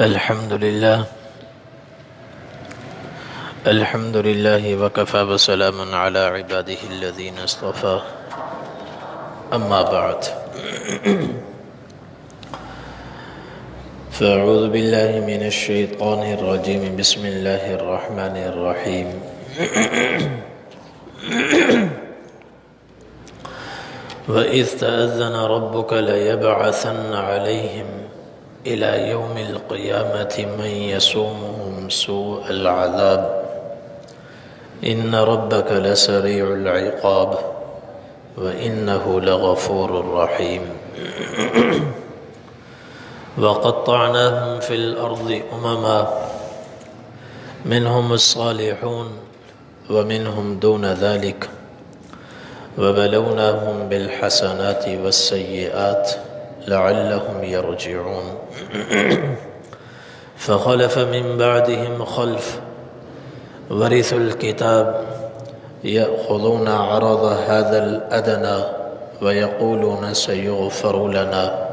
الحمد لله. الحمد لله وكفى وسلام على عباده الذين اصطفى. أما بعد. فأعوذ بالله من الشيطان الرجيم. بسم الله الرحمن الرحيم. وإذ تأذن ربك ليبعثن عليهم إلى يوم القيامة من يسومهم سوء العذاب. إن ربك لسريع العقاب وإنه لغفور رحيم. وقطعناهم في الأرض أمما منهم الصالحون ومنهم دون ذلك. وبلوناهم بالحسنات والسيئات لعلهم يرجعون. فخلف من بعدهم خلف ورثوا الكتاب يأخذون عرض هذا الأدنى ويقولون سيغفر لنا.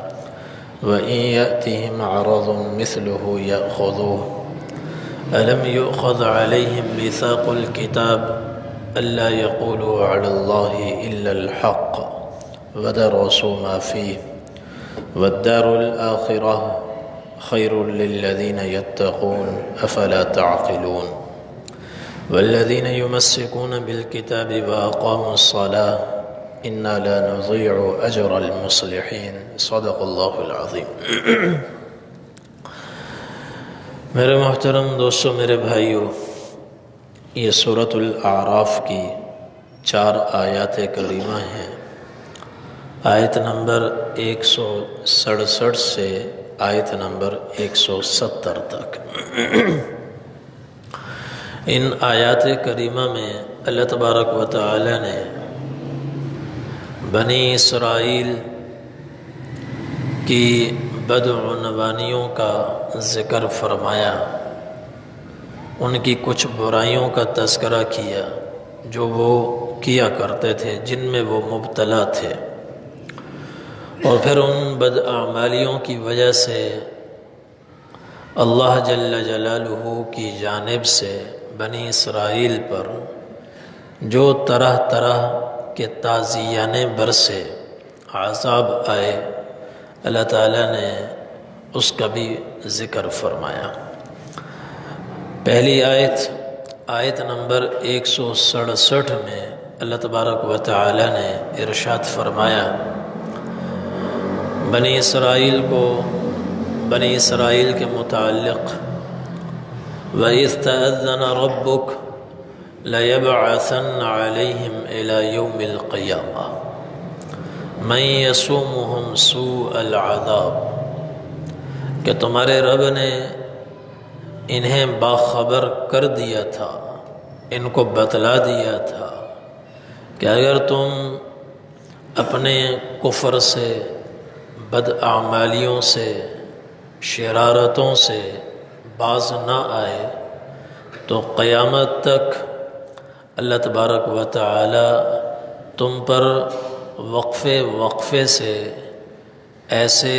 وإن يأتهم عرض مثله يأخذوه. ألم يؤخذ عليهم ميثاق الكتاب ألا يقولوا على الله إلا الحق ودرسوا ما فيه. والدار الآخرة خير للذين يتقون أفلا تعقلون. والذين يمسكون بالكتاب وأقاموا الصلاة إنا لا نضيع أجر المصلحين. صدق الله العظيم. میرے محترم دوستو، میرے بھائیو، یہ صورت الاعراف کی چار آیات کریمہ ہیں۔ آیت نمبر ایک سو سڑسٹھ سے آیت نمبر ایک سو ستر تک۔ ان آیات کریمہ میں اللہ تبارک و تعالی نے بنی اسرائیل کی بدعنوانیوں کا ذکر فرمایا، ان کی کچھ برائیوں کا تذکرہ کیا جو وہ کیا کرتے تھے، جن میں وہ مبتلا تھے۔ اور پھر ان بدعمالیوں کی وجہ سے اللہ جل جلالہ کی جانب سے بنی اسرائیل پر جو طرح طرح کے تازیانے برسے عذاب آئے، اللہ تعالیٰ نے اس کا بھی ذکر فرمایا۔ پہلی آیت آیت نمبر ایک سو سڑسٹھ میں اللہ تبارک و تعالی نے ارشاد فرمایا، بنی اسرائیل کو، بنی اسرائیل کے متعلق وَإِذْ تَأَذَّنَ رَبُّكَ لَيَبْعَثَنَّ عَلَيْهِمْ إِلَى يَوْمِ الْقِيَامَةِ مَنْ يَسُومُهُمْ سُوءَ الْعَذَابِ کہ تمہارے رب نے انہیں باخبر کر دیا تھا، ان کو بتلا دیا تھا کہ اگر تم اپنے کفر سے بدعمالیوں سے، شرارتوں سے باز نہ آئے تو قیامت تک اللہ تبارک و تعالی تم پر وقفے وقفے سے ایسے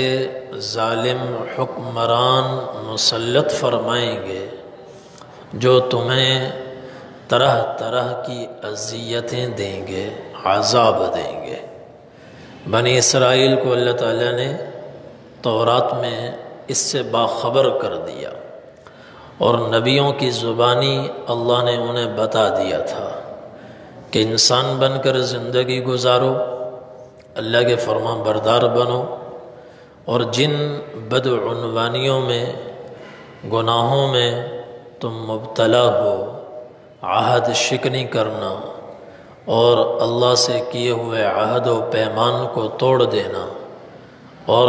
ظالم حکمران مسلط فرمائیں گے جو تمہیں طرح طرح کی اذیتیں دیں گے، عذاب دیں گے۔ بنی اسرائیل کو اللہ تعالیٰ نے تورات میں اس سے باخبر کر دیا۔ اور نبیوں کی زبانی اللہ نے انہیں بتا دیا تھا کہ انسان بن کر زندگی گزارو، اللہ کے فرما بردار بنو اور جن بدعنوانیوں میں، گناہوں میں تم مبتلا ہو، عہد شکنی کرنا اور اللہ سے کیے ہوئے عہد و پیمان کو توڑ دینا اور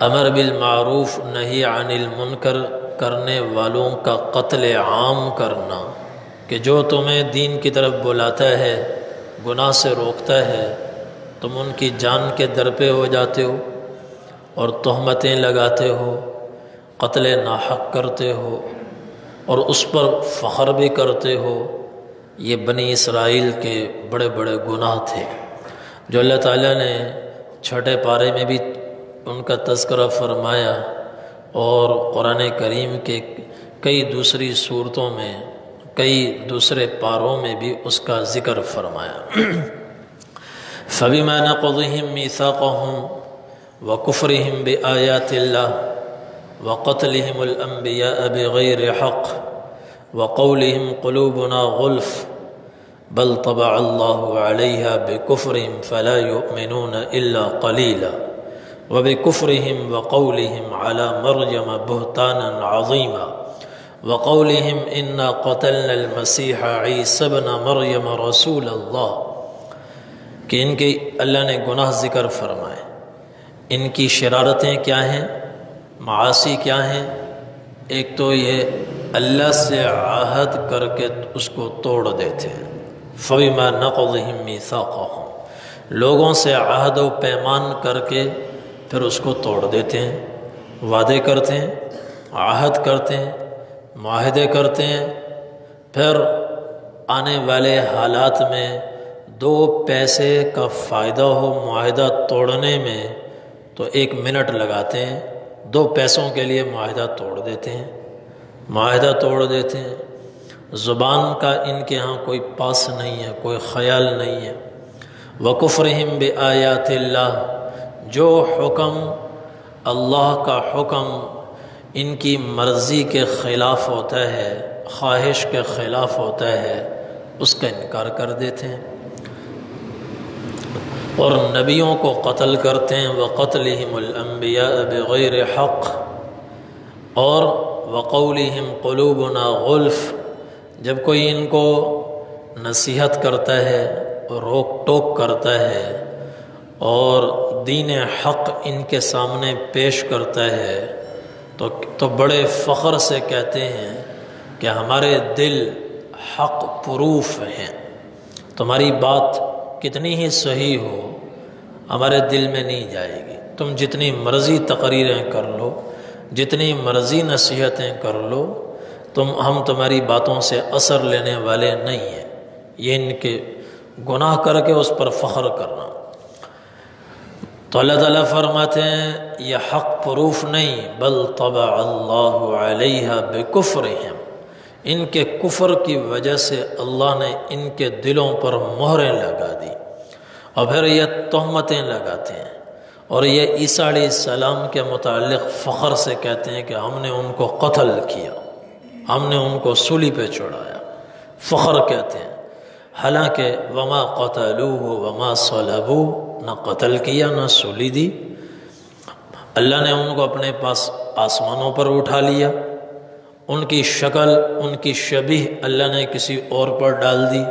امر بالمعروف نہیں عن المنکر کرنے والوں کا قتل عام کرنا، کہ جو تمہیں دین کی طرف بلاتا ہے، گناہ سے روکتا ہے، تم ان کی جان کے در پہ ہو جاتے ہو اور تہمتیں لگاتے ہو، قتل ناحق کرتے ہو اور اس پر فخر بھی کرتے ہو۔ یہ بنی اسرائیل کے بڑے بڑے گناہ تھے۔ جو اللہ تعالیٰ نے چھٹے پارے میں بھی ان کا تذکرہ فرمایا اور قرآن کریم کے کئی دوسری صورتوں میں، کئی دوسرے پاروں میں بھی اس کا ذکر فرمایا۔ فبی میں نقم میثاقهم وكفرهم بآيات الله وقتلهم الأنبياء بغير حق وقولهم قلوبنا غلف بل طبع الله عليها بكفرهم فلا يؤمنون إلا قليلا۔ وبكفرهم وقولهم على مريم بهتانا عظيما وقولهم إنا قتلنا المسيح عيسى بن مريم رسول الله کہ ان کی اللہ نے گناہ ذکر فرمائے۔ ان کی شرارتیں کیا ہیں؟ معاشی کیا ہیں؟ ایک تو یہ اللہ سے عہد کر کے اس کو توڑ دیتے ہیں۔ فبیما نقضهم میثاقهم لوگوں سے عہد و پیمان کر کے پھر اس کو توڑ دیتے ہیں، وعدے کرتے ہیں، عہد کرتے ہیں، معاہدے کرتے ہیں۔ پھر آنے والے حالات میں دو پیسے کا فائدہ ہو معاہدہ توڑنے میں تو ایک منٹ لگاتے ہیں، دو پیسوں کے لیے معاہدہ توڑ دیتے ہیں۔ معاہدہ توڑ دیتے ہیں۔ زبان کا ان کے ہاں کوئی پاس نہیں ہے، کوئی خیال نہیں ہے۔ وقف رحم آیات اللہ جو حکم اللہ کا حکم ان کی مرضی کے خلاف ہوتا ہے، خواہش کے خلاف ہوتا ہے، اس کا انکار کر دیتے ہیں۔ اور نبیوں کو قتل کرتے ہیں وہ قتل الانبیاء بغیر حق۔ اور وقولہم قلوبنا غلف۔ جب کوئی ان کو نصیحت کرتا ہے، روک ٹوک کرتا ہے اور دین حق ان کے سامنے پیش کرتا ہے، تو تو بڑے فخر سے کہتے ہیں کہ ہمارے دل حق پروف ہیں۔ تمہاری بات کتنی ہی صحیح ہو، ہمارے دل میں نہیں جائے گی۔ تم جتنی مرضی تقریریں کر لو، جتنی مرضی نصیحتیں کر لو، تم ہم تمہاری باتوں سے اثر لینے والے نہیں ہیں۔ یہ ان کے گناہ کر کے اس پر فخر کرنا۔ تو اللہ تعالیٰ فرماتے ہیں، یہ حق پروف نہیں، بل طبع اللہ علیہ بکفرہم۔ ان کے کفر کی وجہ سے اللہ نے ان کے دلوں پر مہریں لگا دی۔ اور پھر یہ تہمتیں لگاتے ہیں۔ اور یہ عیسیٰ علیہ السلام کے متعلق فخر سے کہتے ہیں کہ ہم نے ان کو قتل کیا، ہم نے ان کو سولی پہ چڑھایا۔ فخر کہتے ہیں۔ حالانکہ وما قتلوه وما صلبوه نہ قتل کیا، نہ سولی دی۔ اللہ نے ان کو اپنے پاس آسمانوں پر اٹھا لیا۔ ان کی شکل، ان کی شبیہ اللہ نے کسی اور پر ڈال دی۔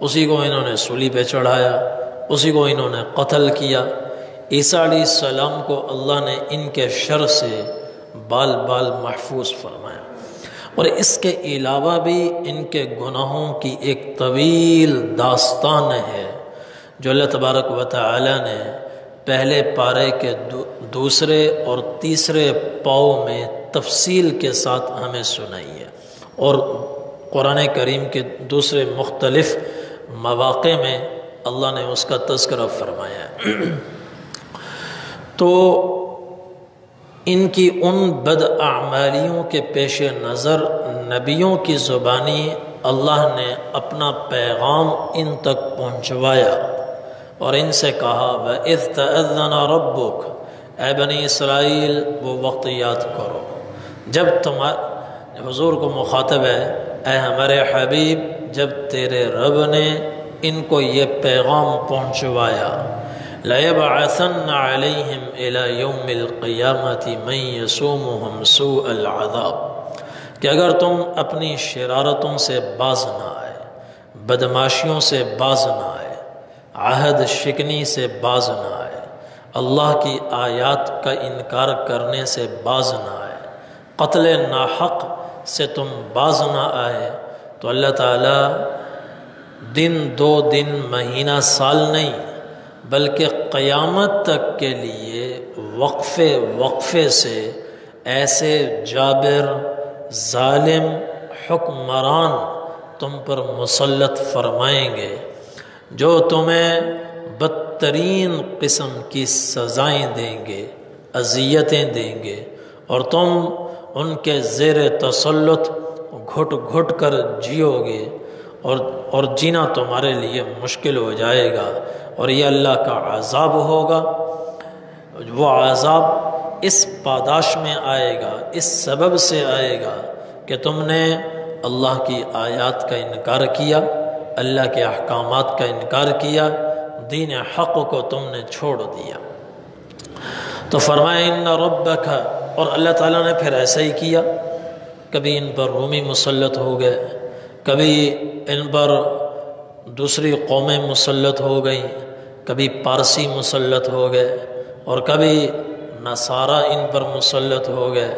اسی کو انہوں نے سولی پہ چڑھایا، اسی کو انہوں نے قتل کیا۔ عیسیٰ علیہ السلام کو اللہ نے ان کے شر سے بال بال محفوظ فرمایا۔ اور اس کے علاوہ بھی ان کے گناہوں کی ایک طویل داستان ہے۔ جو اللہ تبارک و تعالی نے پہلے پارے کے دوسرے اور تیسرے پاؤ میں تفصیل کے ساتھ ہمیں سنائی ہے اور قرآن کریم کے دوسرے مختلف مواقع میں اللہ نے اس کا تذکرہ فرمایا ہے۔ تو ان کی ان بد اعمالیوں کے پیش نظر نبیوں کی زبانی اللہ نے اپنا پیغام ان تک پہنچوایا۔ اور ان سے کہا وہ افتنا ربک، اے بنی اسرائیل، وہ وقت یاد کرو۔ جب تم حضور کو مخاطب ہے، اے ہمارے حبیب، جب تیرے رب نے ان کو یہ پیغام پہنچوایا، لَيَبْعَثَنَّ عَلَيْهِمْ إِلَى يَوْمِ الْقِيَامَةِ مَنْ يَسُومُهُمْ سُوءَ الْعَذَابِ کہ اگر تم اپنی شرارتوں سے باز نہ آئے، بدماشیوں سے باز نہ آئے عہد شکنی سے باز نہ آئے۔ اللہ کی آیات کا انکار کرنے سے باز نہ آئے۔ قتل ناحق سے تم باز نہ آئے۔ تو اللہ تعالیٰ دن دو دن، مہینہ، سال نہیں، بلکہ قیامت تک کے لیے وقفے وقفے سے ایسے جابر، ظالم، حکمران تم پر مسلط فرمائیں گے۔ جو تمہیں بدترین قسم کی سزائیں دیں گے، اذیتیں دیں گے، اور تم ان کے زیر تسلط گھٹ گھٹ کر جیو گے، اور اور جینا تمہارے لیے مشکل ہو جائے گا، اور یہ اللہ کا عذاب ہوگا۔ وہ عذاب اس پاداش میں آئے گا، اس سبب سے آئے گا کہ تم نے اللہ کی آیات کا انکار کیا۔ اللہ کے احکامات کا انکار کیا، دین حق کو تم نے چھوڑ دیا۔ تو فرمائے ان ربک اور اللہ تعالیٰ نے پھر ایسا ہی کیا۔ کبھی ان پر رومی مسلط ہو گئے، کبھی ان پر دوسری قومیں مسلط ہو گئیں، کبھی پارسی مسلط ہو گئے، اور کبھی نصارہ ان پر مسلط ہو گئے۔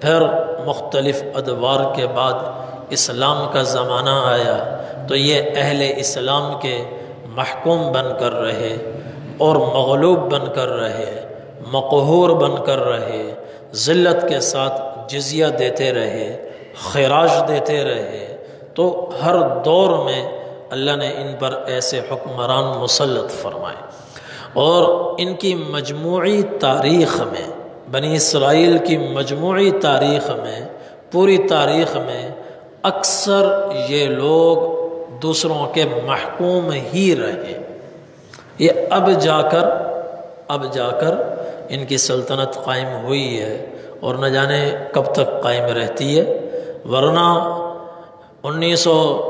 پھر مختلف ادوار کے بعد اسلام کا زمانہ آیا تو یہ اہل اسلام کے محکوم بن کر رہے اور مغلوب بن کر رہے، مقہور بن کر رہے، ذلت کے ساتھ جزیہ دیتے رہے، خراج دیتے رہے۔ تو ہر دور میں اللہ نے ان پر ایسے حکمران مسلط فرمائے۔ اور ان کی مجموعی تاریخ میں، بنی اسرائیل کی مجموعی تاریخ میں، پوری تاریخ میں اکثر یہ لوگ دوسروں کے محکوم ہی رہے۔ یہ اب جا کر، اب جا کر ان کی سلطنت قائم ہوئی ہے اور نہ جانے کب تک قائم رہتی ہے۔ ورنہ انیس سو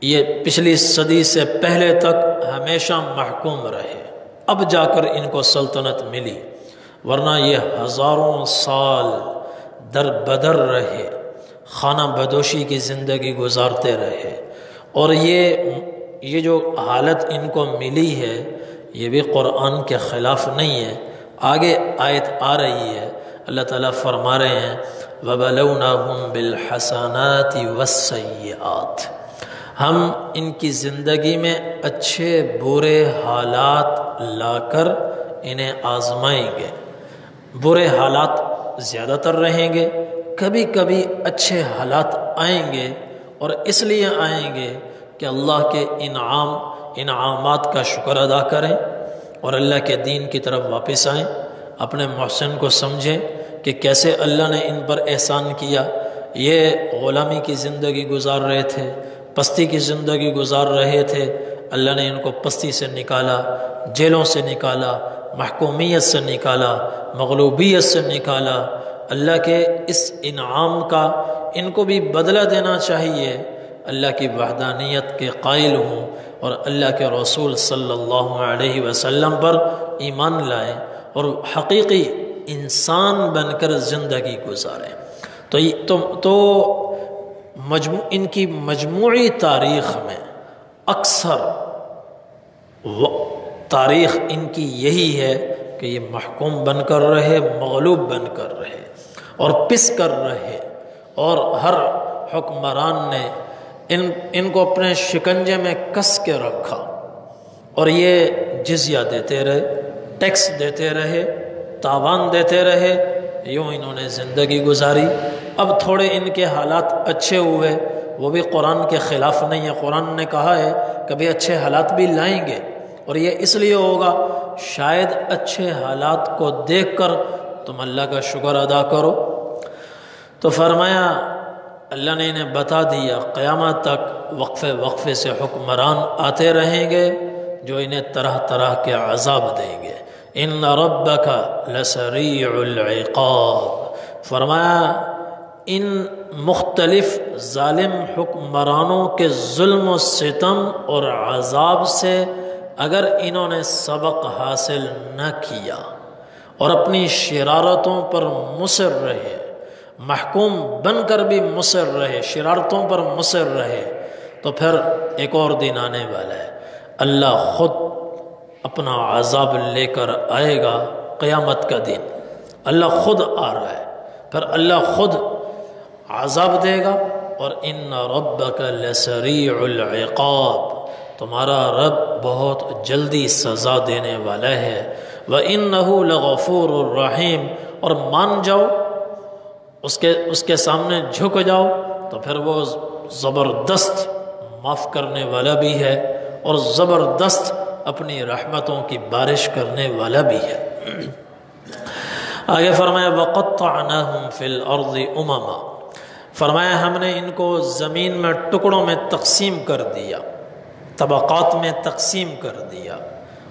یہ پچھلی صدی سے پہلے تک ہمیشہ محکوم رہے۔ اب جا کر ان کو سلطنت ملی۔ ورنہ یہ ہزاروں سال در بدر رہے۔ خانہ بدوشی کی زندگی گزارتے رہے۔ اور یہ یہ جو حالت ان کو ملی ہے، یہ بھی قرآن کے خلاف نہیں ہے۔ آگے آیت آ رہی ہے۔ اللہ تعالیٰ فرما رہے ہیں وَبَلَوْنَهُمْ بِالْحَسَانَاتِ وَالسَّيِّئَاتِ۔ ہم ان کی زندگی میں اچھے برے حالات لا کر انہیں آزمائیں گے۔ برے حالات زیادہ تر رہیں گے۔ کبھی کبھی اچھے حالات آئیں گے اور اس لیے آئیں گے کہ اللہ کے انعام، انعامات کا شکر ادا کریں اور اللہ کے دین کی طرف واپس آئیں۔ اپنے محسن کو سمجھیں کہ کیسے اللہ نے ان پر احسان کیا۔ یہ غلامی کی زندگی گزار رہے تھے، پستی کی زندگی گزار رہے تھے۔ اللہ نے ان کو پستی سے نکالا، جیلوں سے نکالا، محکومیت سے نکالا، مغلوبیت سے نکالا۔ اللہ کے اس انعام کا ان کو بھی بدلہ دینا چاہیے۔ اللہ کی وحدانیت کے قائل ہوں اور اللہ کے رسول صلی اللہ علیہ وسلم پر ایمان لائیں اور حقیقی انسان بن کر زندگی گزاریں۔ تو تو مجموع ان کی مجموعی تاریخ میں اکثر تاریخ ان کی یہی ہے کہ یہ محکوم بن کر رہے، مغلوب بن کر رہے۔ اور پس کر رہے اور ہر حکمران نے ان ان کو اپنے شکنجے میں کس کے رکھا اور یہ جزیہ دیتے رہے، ٹیکس دیتے رہے، تاوان دیتے رہے، یوں انہوں نے زندگی گزاری۔ اب تھوڑے ان کے حالات اچھے ہوئے، وہ بھی قرآن کے خلاف نہیں ہے۔ قرآن نے کہا ہے کبھی اچھے حالات بھی لائیں گے اور یہ اس لیے ہوگا، شاید اچھے حالات کو دیکھ کر تم اللہ کا شکر ادا کرو۔ تو فرمایا، اللہ نے انہیں بتا دیا، قیامت تک وقفے وقفے سے حکمران آتے رہیں گے جو انہیں طرح طرح کے عذاب دیں گے۔ ان ربک لسریع العقاب۔ فرمایا، ان مختلف ظالم حکمرانوں کے ظلم و ستم اور عذاب سے اگر انہوں نے سبق حاصل نہ کیا اور اپنی شرارتوں پر مصر رہے محکوم بن کر بھی مصر رہے، شرارتوں پر مصر رہے، تو پھر ایک اور دن آنے والا ہے۔ اللہ خود اپنا عذاب لے کر آئے گا قیامت کا دن۔ اللہ خود آ رہا ہے۔ پھر اللہ خود عذاب دے گا اور ان ربک لسریع العقاب۔ تمہارا رب بہت جلدی سزا دینے والا ہے۔ وَإِنَّهُ لَغَفُورُ الرَّحِيمُ اور مان جاؤ اس کے اس کے سامنے جھک جاؤ تو پھر وہ زبردست معاف کرنے والا بھی ہے اور زبردست اپنی رحمتوں کی بارش کرنے والا بھی ہے۔ آگے فرمایا، وَقَطَّعْنَاهُمْ فِي الْأَرْضِ أُمَمًا۔ فرمایا، ہم نے ان کو زمین میں ٹکڑوں میں تقسیم کر دیا، طبقات میں تقسیم کر دیا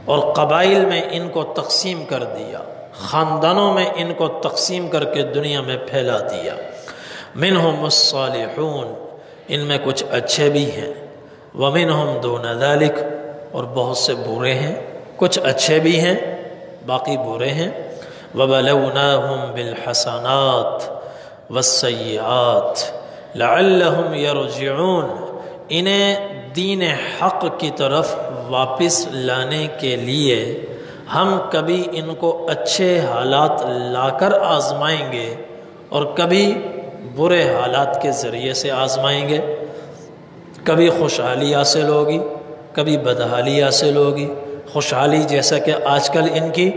اور قبائل میں ان کو تقسیم کر دیا۔ خاندانوں میں ان کو تقسیم کر کے دنیا میں پھیلا دیا۔ منہم الصالحون، ان میں کچھ اچھے بھی ہیں۔ ومنہم دون ذالک اور بہت سے برے ہیں۔ کچھ اچھے بھی ہیں، باقی برے ہیں۔ وَبَلَوْنَاهُمْ بِالْحَسَنَاتِ وَالسَّيِّئَاتِ لَعَلَّهُمْ يَرْجِعُونَ انہیں دین حق کی طرف واپس لانے کے لیے ہم کبھی ان کو اچھے حالات لا کر آزمائیں گے اور کبھی برے حالات کے ذریعے سے آزمائیں گے۔ کبھی خوشحالی حاصل ہوگی، کبھی بدحالی حاصل ہوگی۔ خوشحالی جیسا کہ آج کل ان کی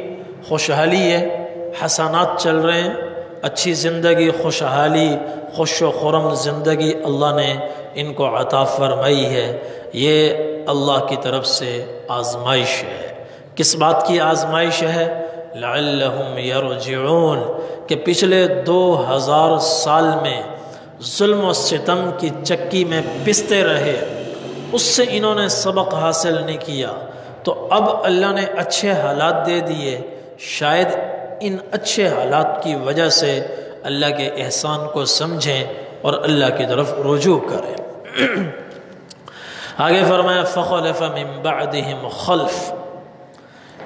خوشحالی ہے، حسنات چل رہے ہیں۔ اچھی زندگی، خوشحالی، خوش و خرم زندگی اللہ نے ان کو عطا فرمائی ہے۔ یہ اللہ کی طرف سے آزمائش ہے۔ کس بات کی آزمائش ہے؟ لعلہم یرجعون، کہ پچھلے دو ہزار سال میں ظلم و ستم کی چکی میں پستے رہے، اس سے انہوں نے سبق حاصل نہیں کیا۔ تو اب اللہ نے اچھے حالات دے دیے، شاید ان اچھے حالات کی وجہ سے اللہ کے احسان کو سمجھیں اور اللہ کی طرف رجوع کریں۔ آگے فرمایا، فخلف من بعدہم خلف۔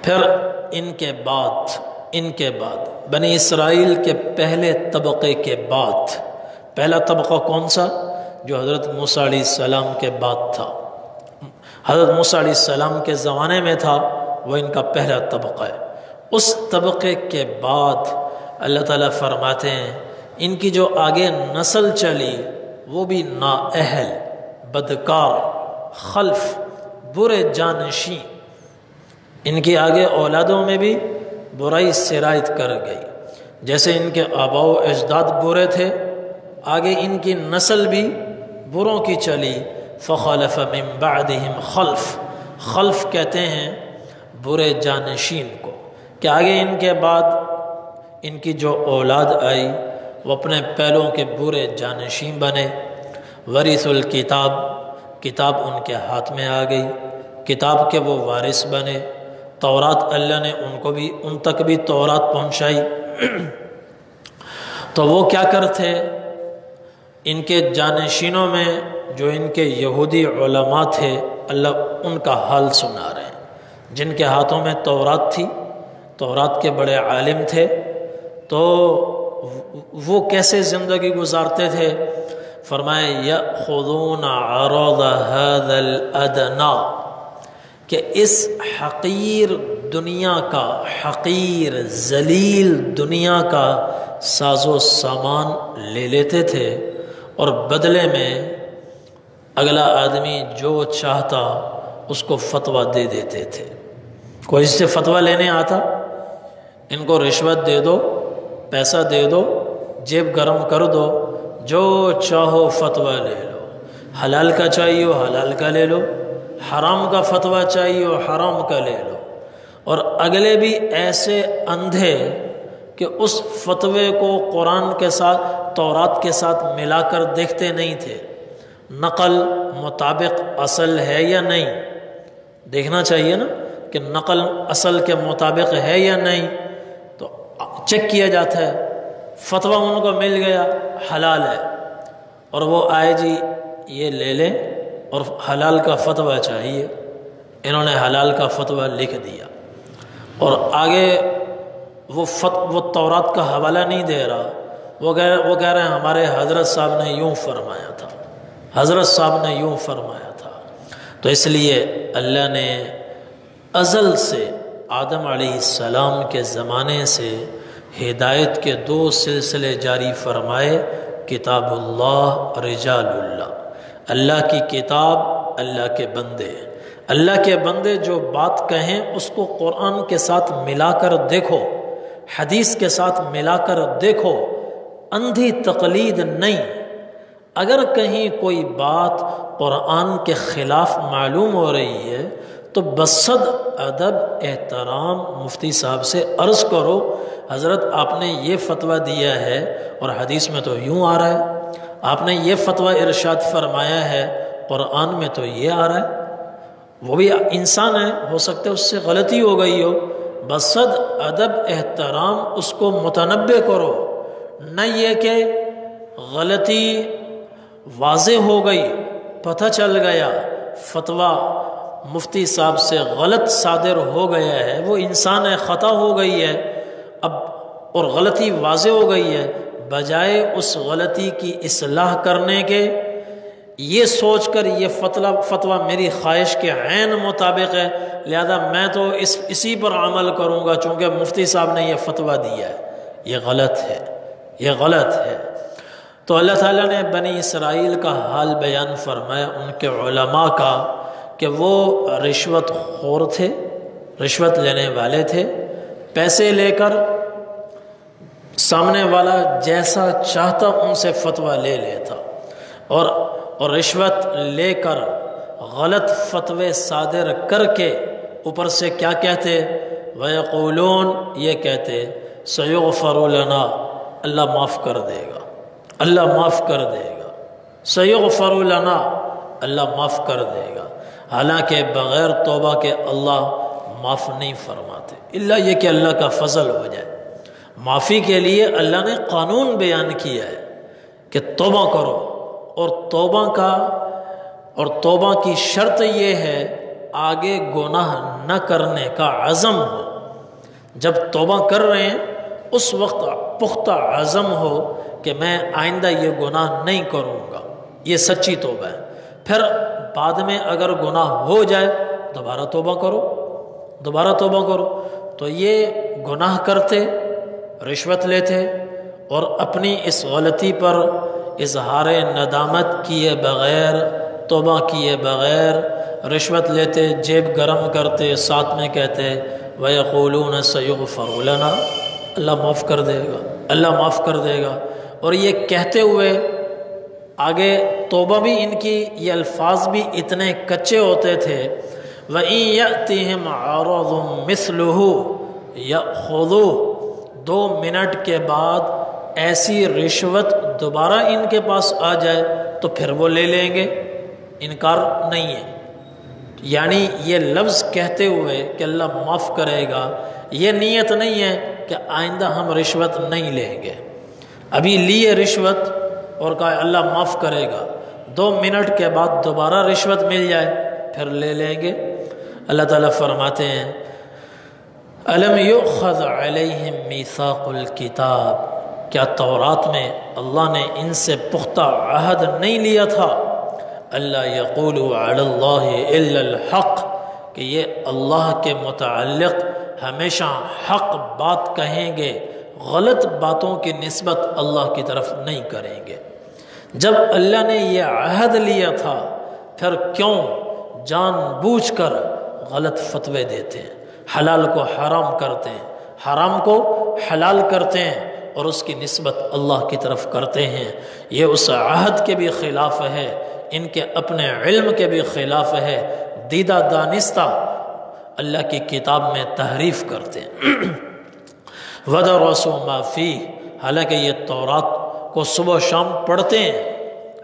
پھر ان کے بعد، ان کے بعد، بنی اسرائیل کے پہلے طبقے کے بعد، پہلا طبقہ کون سا؟ جو حضرت موسیٰ علیہ السلام کے بعد تھا۔ حضرت موسیٰ علیہ السلام کے زمانے میں تھا، وہ ان کا پہلا طبقہ ہے۔ اس طبقے کے بعد اللہ تعالیٰ فرماتے ہیں، ان کی جو آگے نسل چلی، وہ بھی نااہل، بدکار، خلف، برے جانشین ان کی آگے اولادوں میں بھی برائی سرایت کر گئی۔ جیسے ان کے آبا و اجداد برے تھے، آگے ان کی نسل بھی بروں کی چلی۔ فخلف من بعدہم خلف۔ خلف کہتے ہیں برے جانشین کو کہ آگے ان کے بعد ان کی جو اولاد آئی، وہ اپنے پہلوں کے برے جانشین بنے۔ ورث الکتاب کتاب ان کے ہاتھ میں آ گئی۔ کتاب کے وہ وارث بنے۔ تورات اللہ نے ان کو بھی، ان تک بھی تورات پہنچائی۔ تو وہ کیا کرتے ان کے جانشینوں میں جو ان کے یہودی علماء تھے، اللہ ان کا حال سنا رہے ہیں۔ جن کے ہاتھوں میں تورات تھی، تورات کے بڑے عالم تھے۔ تو وہ کیسے زندگی گزارتے تھے؟ فرمائے، یأخذون عرض هذا الادنا کہ اس حقیر دنیا کا، حقیر ذلیل دنیا کا ساز و سامان لے لیتے تھے اور بدلے میں اگلا آدمی جو چاہتا اس کو فتویٰ دے دیتے تھے۔ کوئی اس سے فتویٰ لینے آتا؟ ان کو رشوت دے دو، پیسہ دے دو، جیب گرم کر دو، جو چاہو فتویٰ لے لو۔ حلال کا چاہیے حلال کا لے لو۔ حرام کا فتویٰ چاہیے اور حرام کا لے لو۔ اور اگلے بھی ایسے اندھے کہ اس فتوے کو قرآن کے ساتھ، تورات کے ساتھ ملا کر دیکھتے نہیں تھے۔ نقل مطابق اصل ہے یا نہیں؟ دیکھنا چاہیے نا کہ نقل اصل کے مطابق ہے یا نہیں۔ تو چیک کیا جاتا ہے۔ فتویٰ ان کو مل گیا، حلال ہے۔ اور وہ آئے جی یہ لے لیں۔ اور حلال کا فتویٰ چاہیے۔ انہوں نے حلال کا فتویٰ لکھ دیا۔ اور آگے وہ فت، وہ تورات کا حوالہ نہیں دے رہا۔ وہ کہہ وہ کہہ رہے ہیں، ہمارے حضرت صاحب نے یوں فرمایا تھا۔ حضرت صاحب نے یوں فرمایا تھا۔ تو اس لیے اللہ نے ازل سے آدم علیہ السلام کے زمانے سے ہدایت کے دو سلسلے جاری فرمائے، کتاب اللہ رجال اللہ۔ اللہ کی کتاب اللہ کے بندے۔ اللہ کے بندے جو بات کہیں اس کو قرآن کے ساتھ ملا کر دیکھو، حدیث کے ساتھ ملا کر دیکھو، اندھی تقلید نہیں۔ اگر کہیں کوئی بات قرآن کے خلاف معلوم ہو رہی ہے، تو بصد ادب، احترام مفتی صاحب سے عرض کرو، حضرت آپ نے یہ فتویٰ دیا ہے اور حدیث میں تو یوں آ رہا ہے۔ آپ نے یہ فتویٰ ارشاد فرمایا ہے قرآن میں تو یہ آ رہا ہے۔ وہ بھی انسان ہے، ہو سکتا ہے اس سے غلطی ہو گئی ہو۔ بصد ادب احترام اس کو متنبع کرو۔ نہ یہ کہ غلطی واضح ہو گئی، پتہ چل گیا۔ فتویٰ مفتی صاحب سے غلط صادر ہو گیا ہے۔ وہ انسان ہے، خطا ہو گئی ہے۔ اب اور غلطی واضح ہو گئی ہے۔ بجائے اس غلطی کی اصلاح کرنے کے، یہ سوچ کر یہ فتویٰ فتویٰ میری خواہش کے عین مطابق ہے۔ لہذا میں تو اس، اسی پر عمل کروں گا، چونکہ مفتی صاحب نے یہ فتویٰ دیا ہے۔ یہ غلط ہے، یہ غلط ہے۔ تو اللہ تعالیٰ نے بنی اسرائیل کا حال بیان فرمایا، ان کے علماء کا، کہ وہ رشوت خور تھے، رشوت لینے والے تھے، پیسے لے کر سامنے والا جیسا چاہتا ان سے فتویٰ لے لیتا اور اور رشوت لے کر غلط فتوے صادر کر کے اوپر سے کیا کہتے؟ ویقولون یہ کہتے سیغ فرولنا اللہ معاف کر دے گا، اللہ معاف کر دے گا سیغ فرولنا اللہ معاف کر دے گا۔ حالانکہ بغیر توبہ کے اللہ معاف نہیں فرماتے اللہ یہ کہ اللہ کا فضل ہو جائے۔ معافی کے لیے اللہ نے قانون بیان کیا ہے کہ توبہ کرو اور توبہ کا اور توبہ کی شرط یہ ہے آگے گناہ نہ کرنے کا عزم ہو۔ جب توبہ کر رہے ہیں، اس وقت پختہ عزم ہو کہ میں آئندہ یہ گناہ نہیں کروں گا۔ یہ سچی توبہ ہے۔ پھر بعد میں اگر گناہ ہو جائے، دوبارہ توبہ کرو۔ دوبارہ توبہ کرو۔ تو یہ گناہ کرتے رشوت لیتے اور اپنی اس غلطی پر اظہار ندامت کیے بغیر، توبہ کیے بغیر رشوت لیتے، جیب گرم کرتے، ساتھ میں کہتے، وَيَقُولُونَ سَيُغْفَرُ لَنَا۔ اللہ معاف کر دے گا، اللہ معاف کر دے گا۔ اور یہ کہتے ہوئے آگے توبہ بھی ان کی، یہ الفاظ بھی اتنے کچے ہوتے تھے۔ وَإِن يَأْتِهِمْ عَرَضٌ مِثْلُهُ يَأْخُذُوا دو منٹ کے بعد ایسی رشوت دوبارہ ان کے پاس آ جائے تو پھر وہ لے لیں گے۔ انکار نہیں ہے۔ یعنی یہ لفظ کہتے ہوئے کہ اللہ معاف کرے گا، یہ نیت نہیں ہے کہ آئندہ ہم رشوت نہیں لیں گے۔ ابھی لیے رشوت اور کہا اللہ معاف کرے گا۔ دو منٹ کے بعد دوبارہ رشوت مل جائے، پھر لے لیں گے۔ اللہ تعالیٰ فرماتے ہیں علم یؤخذ علیہم میثاق الکتاب؟ کیا تورات میں اللہ نے ان سے پختہ عہد نہیں لیا تھا؟ اللہ یقول علی اللہ الا الحق، کہ یہ اللہ کے متعلق ہمیشہ حق بات کہیں گے، غلط باتوں کی نسبت اللہ کی طرف نہیں کریں گے۔ جب اللہ نے یہ عہد لیا تھا، پھر کیوں جان بوجھ کر غلط فتوے دیتے ہیں؟ حلال کو حرام کرتے ہیں۔ حرام کو حلال کرتے ہیں اور اس کی نسبت اللہ کی طرف کرتے ہیں۔ یہ اس عہد کے بھی خلاف ہے، ان کے اپنے علم کے بھی خلاف ہے۔ دیدہ دانستہ اللہ کی کتاب میں تحریف کرتے ہیں۔ ود رسو معافی حالانکہ یہ تورات کو صبح و شام پڑھتے ہیں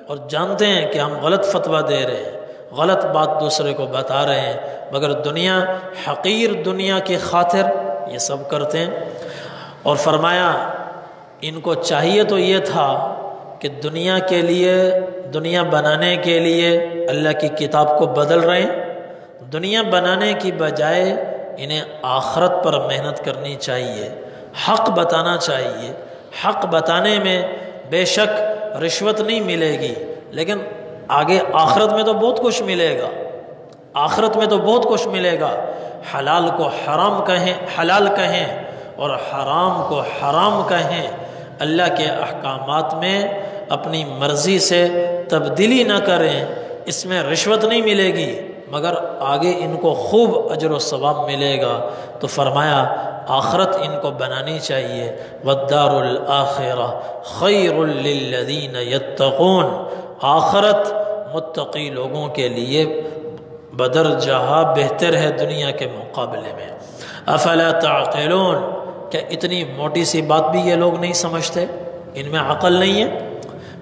اور جانتے ہیں کہ ہم غلط فتویٰ دے رہے ہیں۔ غلط بات دوسرے کو بتا رہے ہیں، مگر دنیا، حقیر دنیا کی خاطر یہ سب کرتے ہیں۔ اور فرمایا، ان کو چاہیے تو یہ تھا کہ دنیا کے لیے، دنیا بنانے کے لیے اللہ کی کتاب کو بدل رہے ہیں۔ دنیا بنانے کی بجائے انہیں آخرت پر محنت کرنی چاہیے، حق بتانا چاہیے۔ حق بتانے میں بے شک رشوت نہیں ملے گی، لیکن آگے آخرت میں تو بہت کچھ ملے گا۔ آخرت میں تو بہت کچھ ملے گا۔ حلال کو حرام کہیں، حلال کہیں اور حرام کو حرام کہیں۔ اللہ کے احکامات میں اپنی مرضی سے تبدیلی نہ کریں، اس میں رشوت نہیں ملے گی۔ مگر آگے ان کو خوب اجر و ثواب ملے گا۔ تو فرمایا، آخرت ان کو بنانی چاہیے۔ ودار الآخرہ خیر للذین یتقون آخرت متقی لوگوں کے لیے بدر جہاں بہتر ہے دنیا کے مقابلے میں۔ افلا تعقلون؟ کیا اتنی موٹی سی بات بھی یہ لوگ نہیں سمجھتے؟ ان میں عقل نہیں ہے؟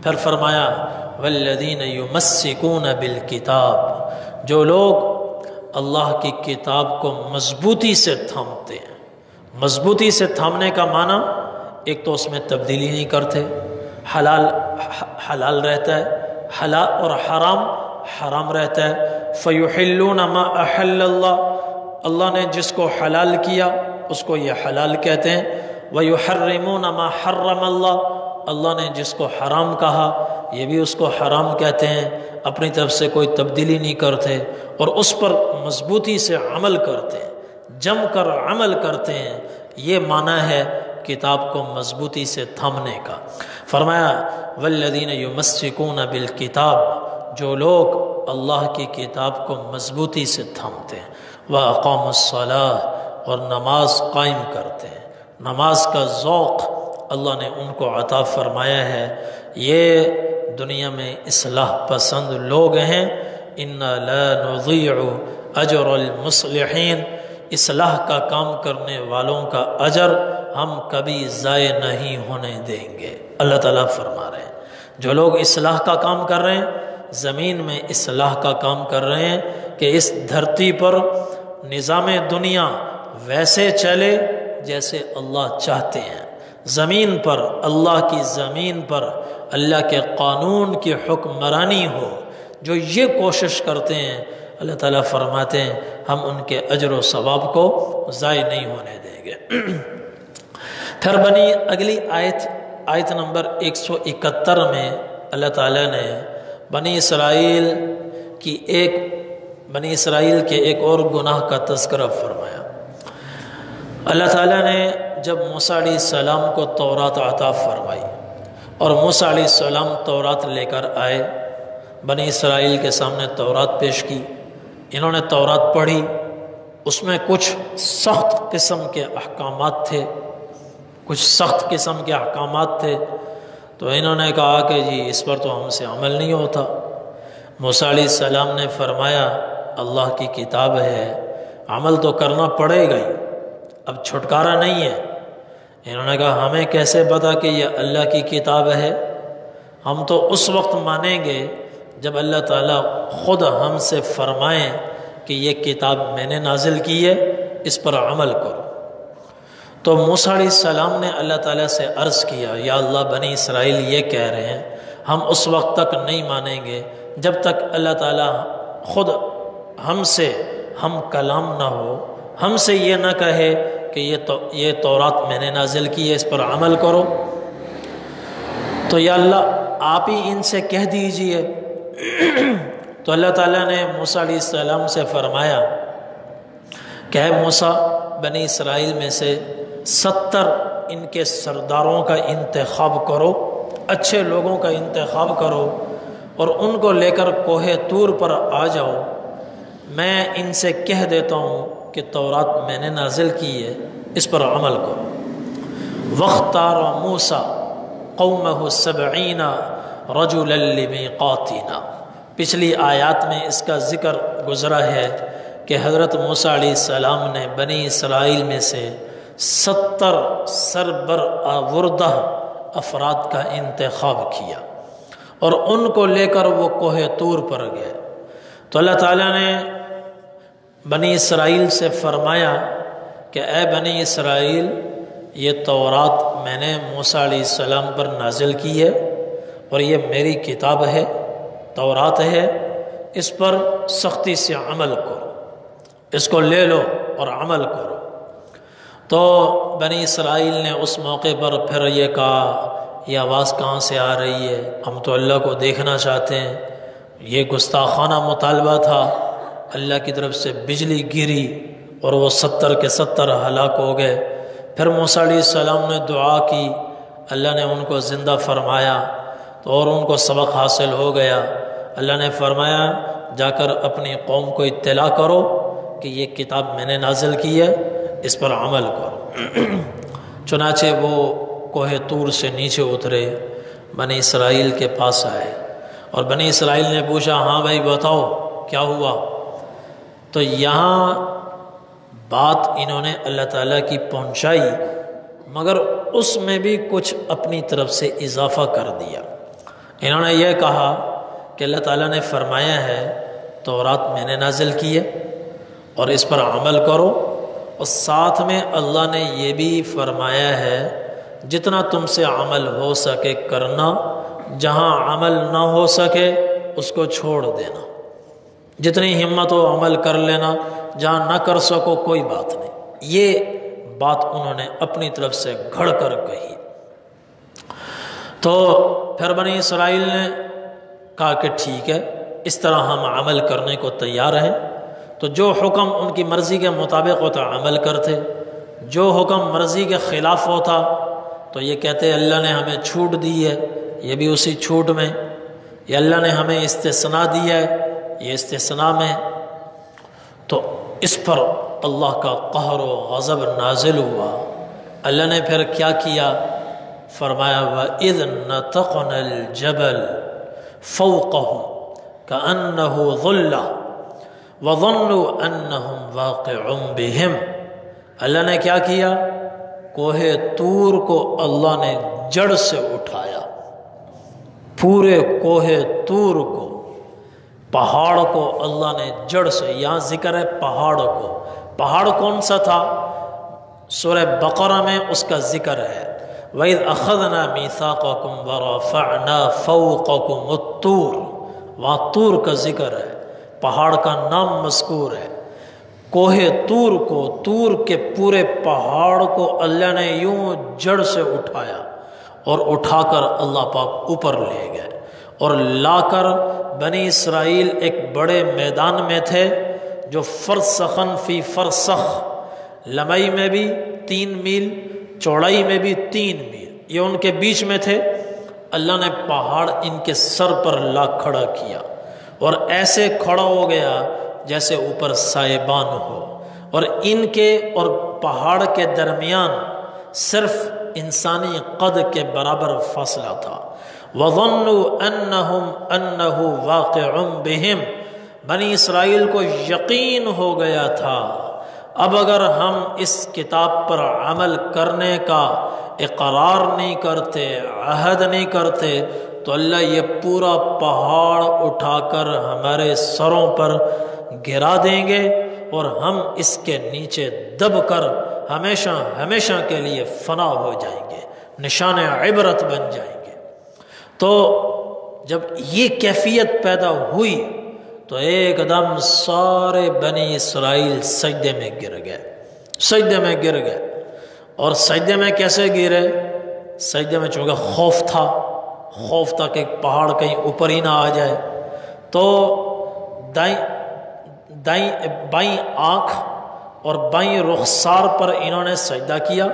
پھر فرمایا والذین یمسکون بالکتاب جو لوگ اللہ کی کتاب کو مضبوطی سے تھامتے ہیں۔ مضبوطی سے تھامنے کا معنی، ایک تو اس میں تبدیلی نہیں کرتے، حلال حلال رہتا ہے حلال اور حرام حرام رہتا ہے۔ فیحلون ما احل اللہ اللہ نے جس کو حلال کیا، اس کو یہ حلال کہتے ہیں۔ وَيُحَرِّمُونَ مَا حَرَّمَ اللہ اللہ نے جس کو حرام کہا، یہ بھی اس کو حرام کہتے ہیں۔ اپنی طرف سے کوئی تبدیلی نہیں کرتے اور اس پر مضبوطی سے عمل کرتے ہیں۔ جم کر عمل کرتے ہیں۔ یہ معنی ہے کتاب کو مضبوطی سے تھمنے کا۔ فرمایا والذین یمسکون بالکتاب جو لوگ اللہ کی کتاب کو مضبوطی سے تھامتے ہیں وہ اقام الصلاح اور نماز قائم کرتے ہیں۔ نماز کا ذوق اللہ نے ان کو عطا فرمایا ہے۔ یہ دنیا میں اصلاح پسند لوگ ہیں۔ ان لا نضيع اجر المصلحین اصلاح کا کام کرنے والوں کا اجر ہم کبھی ضائع نہیں ہونے دیں گے۔ اللہ تعالیٰ فرما رہے ہیں۔ جو لوگ اصلاح کا کام کر رہے ہیں، زمین میں اصلاح کا کام کر رہے ہیں کہ اس دھرتی پر نظام دنیا ویسے چلے جیسے اللہ چاہتے ہیں۔ زمین پر، اللہ کی زمین پر اللہ کے قانون کی حکمرانی ہو، جو یہ کوشش کرتے ہیں اللہ تعالیٰ فرماتے ہیں، ہم ان کے اجر و ثواب کو ضائع نہیں ہونے دیں گے۔ پھر بنی اگلی آیت آیت نمبر ایک سو اکہتر میں اللہ تعالیٰ نے بنی اسرائیل کی ایک، بنی اسرائیل کے ایک اور گناہ کا تذکرہ فرمایا۔ اللہ تعالیٰ نے جب موسیٰ علیہ السلام کو تورات عطا فرمائی اور موسیٰ علیہ السلام تورات لے کر آئے، بنی اسرائیل کے سامنے تورات پیش کی انہوں نے تورات پڑھی، اس میں کچھ سخت قسم کے احکامات تھے، کچھ سخت قسم کے احکامات تھے۔ تو انہوں نے کہا کہ جی اس پر تو ہم سے عمل نہیں ہوتا۔ موسیٰ علیہ السلام نے فرمایا، اللہ کی کتاب ہے، عمل تو کرنا پڑے گا ہی، اب چھٹکارا نہیں ہے۔ انہوں نے کہا، ہمیں کیسے پتا کہ یہ اللہ کی کتاب ہے؟ ہم تو اس وقت مانیں گے جب اللہ تعالیٰ خود ہم سے فرمائیں کہ یہ کتاب میں نے نازل کی ہے، اس پر عمل کرو۔ تو موسیٰ علیہ السلام نے اللہ تعالیٰ سے عرض کیا، یا اللہ بنی اسرائیل یہ کہہ رہے ہیں، ہم اس وقت تک نہیں مانیں گے جب تک اللہ تعالیٰ خود ہم سے ہم کلام نہ ہو۔ ہم سے یہ نہ کہے کہ یہ تو، یہ تورات میں نے نازل کی ہے، اس پر عمل کرو۔ تو یا اللہ، آپ ہی ان سے کہہ دیجیے تو اللہ تعالیٰ نے موسیٰ علیہ السلام سے فرمایا کہ اے موسیٰ، بنی اسرائیل میں سے ستر ان کے سرداروں کا انتخاب کرو، اچھے لوگوں کا انتخاب کرو اور ان کو لے کر کوہ طور پر آ جاؤ۔ میں ان سے کہہ دیتا ہوں کہ تورات میں نے نازل کی ہے، اس پر عمل کرو۔ وختار موسا قوم سبعین رجل لمیقاتنا۔ پچھلی آیات میں اس کا ذکر گزرا ہے کہ حضرت موسیٰ علیہ السلام نے بنی اسرائیل میں سے ستر سربر آوردہ افراد کا انتخاب کیا اور ان کو لے کر وہ کوہ طور پر گئے۔ تو اللہ تعالیٰ نے بنی اسرائیل سے فرمایا کہ اے بنی اسرائیل، یہ تورات میں نے موسیٰ علیہ السلام پر نازل کی ہے۔ اور یہ میری کتاب ہے، تورات ہے، اس پر سختی سے عمل کرو۔ اس کو لے لو اور عمل کرو۔ تو بنی اسرائیل نے اس موقع پر پھر یہ کہا، یہ آواز کہاں سے آ رہی ہے؟ ہم تو اللہ کو دیکھنا چاہتے ہیں۔ یہ گستاخانہ مطالبہ تھا۔ اللہ کی طرف سے بجلی گری اور وہ ستر کے ستر ہلاک ہو گئے۔ پھر موسیٰ علیہ السلام نے دعا کی۔ اللہ نے ان کو زندہ فرمایا۔ تو اور ان کو سبق حاصل ہو گیا۔ اللہ نے فرمایا، جا کر اپنی قوم کو اطلاع کرو کہ یہ کتاب میں نے نازل کی ہے، اس پر عمل کرو۔ چنانچہ وہ کوہ طور سے نیچے اترے، بنی اسرائیل کے پاس آئے۔ اور بنی اسرائیل نے پوچھا ہاں بھائی، بتاؤ، کیا ہوا؟ تو یہاں بات انہوں نے اللہ تعالیٰ کی پہنچائی، مگر اس میں بھی کچھ اپنی طرف سے اضافہ کر دیا۔ انہوں نے یہ کہا کہ اللہ تعالیٰ نے فرمایا ہے تو رات میں نے نازل کی ہے اور اس پر عمل کرو۔ اور ساتھ میں اللہ نے یہ بھی فرمایا ہے، جتنا تم سے عمل ہو سکے کرنا، جہاں عمل نہ ہو سکے اس کو چھوڑ دینا۔ جتنی ہمت ہو عمل کر لینا، جہاں نہ کر سکو کوئی بات نہیں۔ یہ بات انہوں نے اپنی طرف سے گھڑ کر کہی۔ تو پھر بنی اسرائیل نے کہا کہ ٹھیک ہے، اس طرح ہم عمل کرنے کو تیار ہیں۔ تو جو حکم ان کی مرضی کے مطابق ہوتا، عمل کرتے۔ جو حکم مرضی کے خلاف ہوتا، تو یہ کہتے، اللہ نے ہمیں چھوٹ دی ہے، یہ بھی اسی چھوٹ میں۔ یہ اللہ نے ہمیں استثناء دیا ہے، یہ استثناء میں۔ تو اس پر اللہ کا قہر و غضب نازل ہوا۔ اللہ نے پھر کیا کیا؟ فرمایا، وَإِذْ نَتَقْنَ الْجَبَلِ فَوْقَهُمْ كَأَنَّهُ ظُلَّ وَظَنُّوا أَنَّهُمْ وَاقِعٌ بِهِمْ۔ اللہ نے کیا کیا؟ کوہ تور کو اللہ نے جڑ سے اٹھایا۔ پورے کوہ تور کو، پہاڑ کو اللہ نے جڑ سے، یہاں ذکر ہے پہاڑ کو۔ پہاڑ کون سا تھا؟ سورہ بقرہ میں اس کا ذکر ہے۔ وَإِذْ أَخَذْنَا مِيثَاقَكُمْ وَرَفَعْنَا فَوْقَكُمُ الطُّورِ وہاں تور کا ذکر ہے، پہاڑ کا نام مذکور ہے۔ کوہ تور کو تور کے پورے پہاڑ کو اللہ نے یوں جڑ سے اٹھایا اور اٹھا کر اللہ پاک اوپر لے گئے اور لا کر بنی اسرائیل ایک بڑے میدان میں تھے جو فرسخن فی فرسخ لمائی میں بھی تین میل چوڑائی میں بھی تین میل یہ ان کے بیچ میں تھے۔ اللہ نے پہاڑ ان کے سر پر لا کھڑا کیا اور ایسے کھڑا ہو گیا جیسے اوپر سائبان ہو۔ اور ان کے اور پہاڑ کے درمیان صرف انسانی قد کے برابر فاصلہ تھا۔ وَظَنُّوا أَنَّهُمْ أَنَّهُ وَاقِعٌ بِهِمْ۔ بنی اسرائیل کو یقین ہو گیا تھا۔ اب اگر ہم اس کتاب پر عمل کرنے کا اقرار نہیں کرتے، عہد نہیں کرتے، تو اللہ یہ پورا پہاڑ اٹھا کر ہمارے سروں پر گرا دیں گے اور ہم اس کے نیچے دب کر ہمیشہ ہمیشہ کے لیے فنا ہو جائیں گے، نشان عبرت بن جائیں گے۔ تو جب یہ کیفیت پیدا ہوئی تو ایک دم سارے بنی اسرائیل سجدے میں گر گئے۔ سجدے میں گر گئے۔ اور سجدے میں کیسے گرے؟ سجدے میں چونکہ خوف تھا خوف تھا کہ پہاڑ کہیں اوپر ہی نہ آ جائے۔ تو دائیں دائیں، بائیں آنکھ اور بائیں رخسار پر انہوں نے سجدہ کیا۔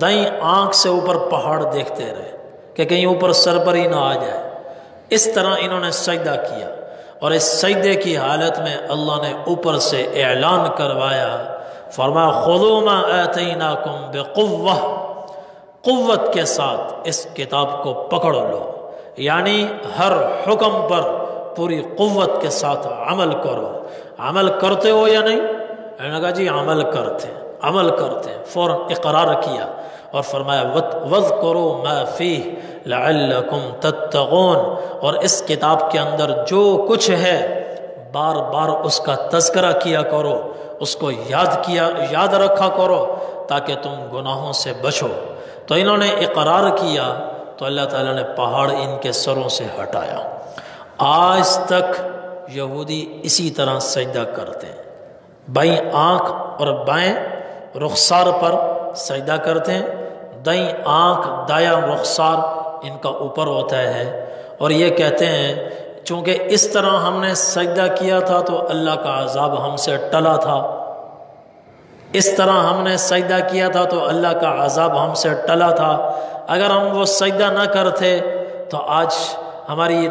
دائیں آنکھ سے اوپر پہاڑ دیکھتے رہے کہ کہیں اوپر سر پر ہی نہ آ جائے۔ اس طرح انہوں نے سجدہ کیا۔ اور اس سجدے کی حالت میں اللہ نے اوپر سے اعلان کروایا فرمایا خودو ما آتیناکم بقوہ قوت کے ساتھ اس کتاب کو پکڑ لو یعنی ہر حکم پر پوری قوت کے ساتھ عمل کرو۔ عمل کرتے ہو یا نہیں؟ انہوں نے کہا جی عمل کرتے ہیں، عمل کرتے ہیں، فوراً اقرار کیا۔ اور فرمایا وز کرو فی لعلکم تتقون. اور اس کتاب کے اندر جو کچھ ہے، بار بار اس کا تذکرہ کیا کرو، اس کو یاد کیا، یاد رکھا کرو، تاکہ تم گناہوں سے بچو۔ تو انہوں نے اقرار کیا، تو اللہ تعالیٰ نے پہاڑ ان کے سروں سے ہٹایا۔ آج تک یہودی اسی طرح سجدہ کرتے ہیں۔ بائیں آنکھ اور بائیں رخسار پر سجدہ کرتے ہیں۔ دائیں آنکھ، دایاں رخسار ان کا اوپر ہوتا ہے۔ اور یہ کہتے ہیں، چونکہ اس طرح ہم نے سجدہ کیا تھا تو اللہ کا عذاب ہم سے ٹلا تھا۔ اس طرح ہم نے سجدہ کیا تھا تو اللہ کا عذاب ہم سے ٹلا تھا۔ اگر ہم وہ سجدہ نہ کرتے تو آج ہماری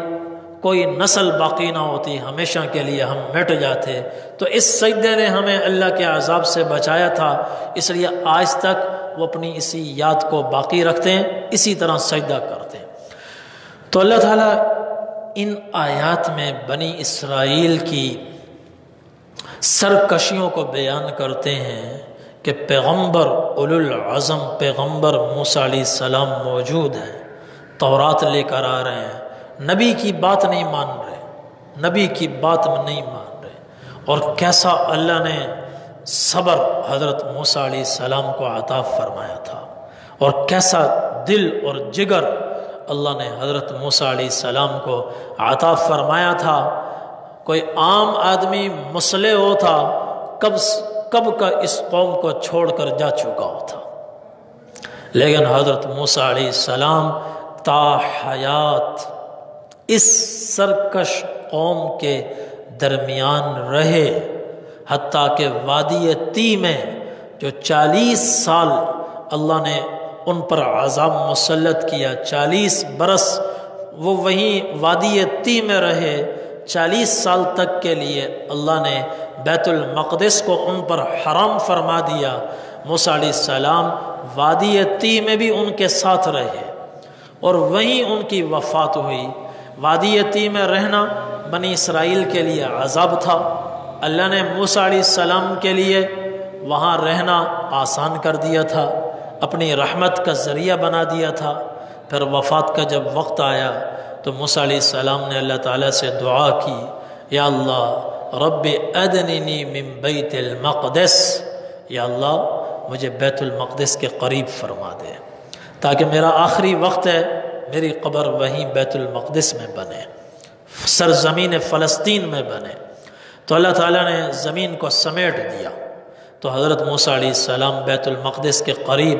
کوئی نسل باقی نہ ہوتی، ہمیشہ کے لیے ہم مٹ جاتے۔ تو اس سجدے نے ہمیں اللہ کے عذاب سے بچایا تھا۔ اس لیے آج تک وہ اپنی اسی یاد کو باقی رکھتے ہیں، اسی طرح سجدہ کرتے ہیں۔ تو اللہ تعالیٰ ان آیات میں بنی اسرائیل کی سرکشیوں کو بیان کرتے ہیں کہ پیغمبر اولو العظم پیغمبر موسیٰ علیہ السلام موجود ہیں، تورات لے کر آ رہے ہیں۔ نبی کی بات نہیں مان رہے، نبی کی بات نہیں مان رہے۔ اور کیسا اللہ نے صبر حضرت موسیٰ علیہ السلام کو عطا فرمایا تھا۔ اور کیسا دل اور جگر اللہ نے حضرت موسیٰ علیہ السلام کو عطا فرمایا تھا۔ کوئی عام آدمی مسلح ہوتا کب کب کا اس قوم کو چھوڑ کر جا چکا ہوتا لیکن حضرت موسیٰ علیہ السلام تا حیات اس سرکش قوم کے درمیان رہے۔ حتیٰ کہ وادی تی میں جو چالیس سال اللہ نے ان پر عذاب مسلط کیا، چالیس برس وہ وہیں وادی تی میں رہے، چالیس سال تک کے لیے اللہ نے بیت المقدس کو ان پر حرام فرما دیا۔ موسیٰ علیہ السلام وادی تی میں بھی ان کے ساتھ رہے اور وہیں ان کی وفات ہوئی۔ وادی تی میں رہنا بنی اسرائیل کے لیے عذاب تھا۔ اللہ نے موسیٰ علیہ السلام کے لیے وہاں رہنا آسان کر دیا تھا، اپنی رحمت کا ذریعہ بنا دیا تھا۔ پھر وفات کا جب وقت آیا تو موسیٰ علیہ السلام نے اللہ تعالیٰ سے دعا کی، یا اللہ، رب ادنینی من بیت المقدس۔ یا اللہ، مجھے بیت المقدس کے قریب فرما دے، تاکہ میرا آخری وقت ہے، میری قبر وہیں بیت المقدس میں بنے، سرزمین فلسطین میں بنے۔ تو اللہ تعالیٰ نے زمین کو سمیٹ دیا۔ تو حضرت موسیٰ علیہ السلام بیت المقدس کے قریب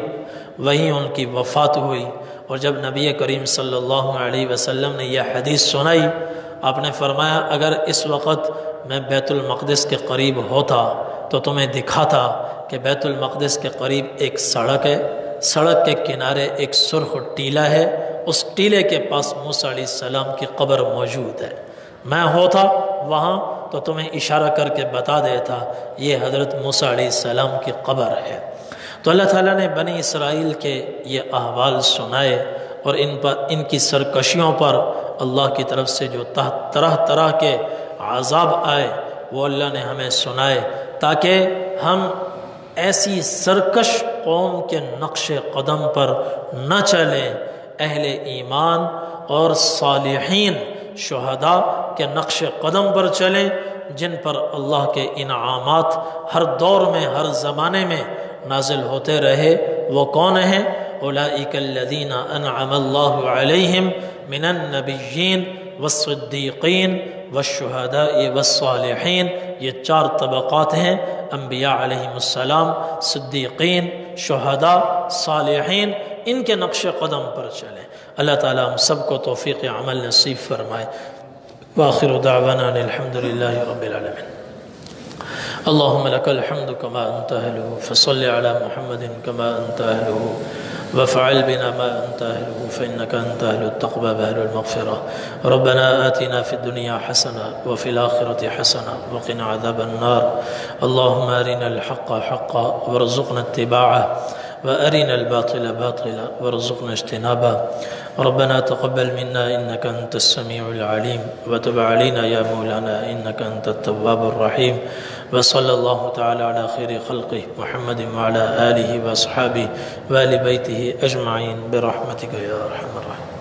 وہیں ان کی وفات ہوئی۔ اور جب نبی کریم صلی اللہ علیہ وسلم نے یہ حدیث سنائی، آپ نے فرمایا، اگر اس وقت میں بیت المقدس کے قریب ہوتا تو تمہیں دکھاتا کہ بیت المقدس کے قریب ایک سڑک ہے۔ سڑک کے کنارے ایک سرخ ٹیلا ہے۔ اس ٹیلے کے پاس موسیٰ علیہ السلام کی قبر موجود ہے۔ میں ہوتا وہاں تو تمہیں اشارہ کر کے بتا دیتا یہ حضرت موسیٰ علیہ السلام کی قبر ہے۔ تو اللہ تعالیٰ نے بنی اسرائیل کے یہ احوال سنائے اور ان پر، ان کی سرکشیوں پر اللہ کی طرف سے جو طرح طرح کے عذاب آئے، وہ اللہ نے ہمیں سنائے تاکہ ہم ایسی سرکش قوم کے نقش قدم پر نہ چلیں، اہل ایمان اور صالحین۔ شہداء کے نقش قدم پر چلیں جن پر اللہ کے انعامات ہر دور میں، ہر زمانے میں نازل ہوتے رہے، وہ کون ہیں؟ اولئک الذین انعم اللہ علیہم من النبیین والصدیقین والشہداء والصالحین، یہ چار طبقات ہیں، انبیاء علیہ السلام، صدیقین، شہداء، صالحین، ان کے نقش قدم پر چلیں کو توفیق عمل نصیب فرمائے وآخر دعوانا الحمد لله رب العالمين. اللهم لك الحمد كما أنت أهله فصل على محمد كما أنت أهله وافعل بنا ما أنت أهله فإنك أنت أهل التقوى وأهل المغفرة. ربنا آتنا في الدنيا حسنة وفي الآخرة حسنة وقنا عذاب النار. اللهم أرنا الحق حقا وارزقنا اتباعه وأرنا الباطل باطلا وارزقنا اجتنابه. ربنا تقبل منا إنك أنت السميع العليم. وتب علينا يا مولانا إنك أنت التواب الرحيم. وصلى الله تعالى على خير خلقه محمد وعلى آله وأصحابه وآل بيته أجمعين. برحمتك يا أرحم الراحمين.